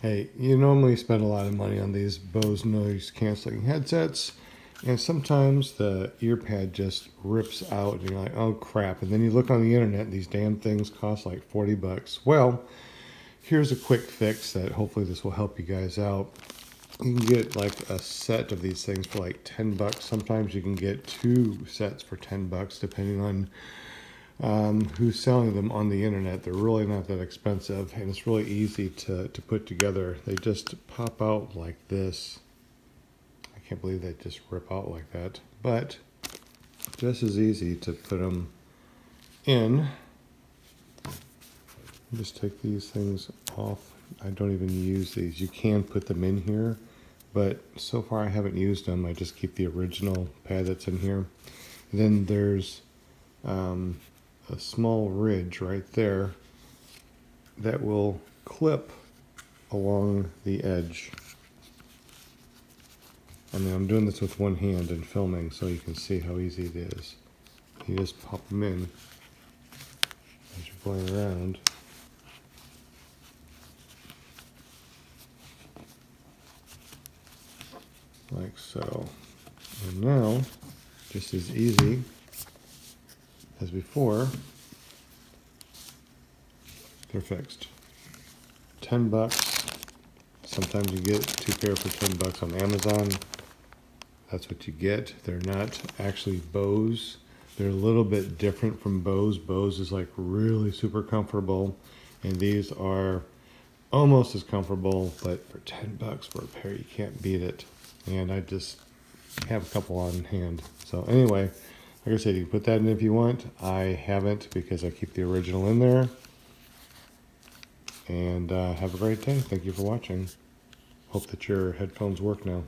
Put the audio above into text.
Hey, you normally spend a lot of money on these Bose noise canceling headsets, and sometimes the ear pad just rips out, and you're like, oh crap. And then you look on the internet, and these damn things cost like 40 bucks. Well, here's a quick fix that hopefully this will help you guys out. You can get like a set of these things for like 10 bucks. Sometimes you can get two sets for 10 bucks, depending on um, who's selling them on the internet. They're really not that expensive and it's really easy to, to put together. They just pop out like this. I can't believe they just rip out like that, but just as easy to put them in. Just take these things off. I don't even use these. You can put them in here, but so far I haven't used them. I just keep the original pad that's in here. And then there's um, a small ridge right there that will clip along the edge. I mean, I'm doing this with one hand and filming so you can see how easy it is. You just pop them in as you're going around. Like so. And now, just as easy, as before, they're fixed. 10 bucks. Sometimes you get two pair for 10 bucks on Amazon. That's what you get. They're not actually Bose. They're a little bit different from Bose. Bose is like really super comfortable. And these are almost as comfortable, but for 10 bucks for a pair, you can't beat it. And I just have a couple on hand. So anyway, like I said, you can put that in if you want. I haven't because I keep the original in there. And uh, have a great day. Thank you for watching. Hope that your headphones work now.